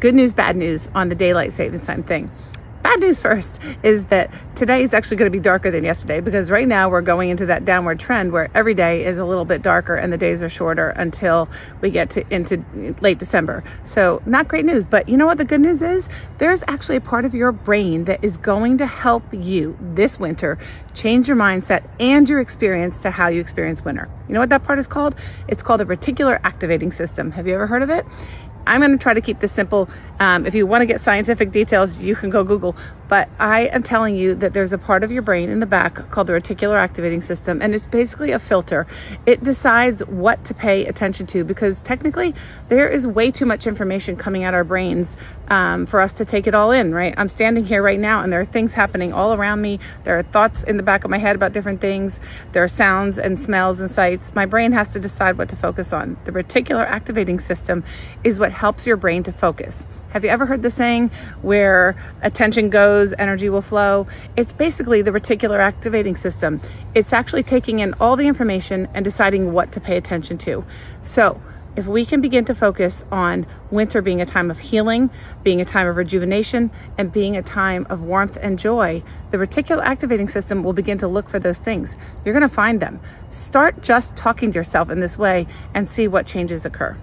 good news, bad news on the daylight savings time thing. Bad news first is that today is actually going to be darker than yesterday because right now we're going into that downward trend where every day is a little bit darker and the days are shorter until we get to into late December. So not great news, but you know what the good news is? There's actually a part of your brain that is going to help you this winter change your mindset and your experience to how you experience winter. You know what that part is called? It's called a reticular activating system. Have you ever heard of it? I'm going to try to keep this simple. Um, if you want to get scientific details, you can go Google. But I am telling you that there's a part of your brain in the back called the reticular activating system, and it's basically a filter. It decides what to pay attention to because technically there is way too much information coming at our brains um, for us to take it all in, right? I'm standing here right now and there are things happening all around me. There are thoughts in the back of my head about different things. There are sounds and smells and sights. My brain has to decide what to focus on. The reticular activating system is what helps your brain to focus. Have you ever heard the saying where attention goes, energy will flow? It's basically the reticular activating system. It's actually taking in all the information and deciding what to pay attention to. So if we can begin to focus on winter being a time of healing, being a time of rejuvenation, and being a time of warmth and joy, the reticular activating system will begin to look for those things. You're going to find them. Start just talking to yourself in this way and see what changes occur.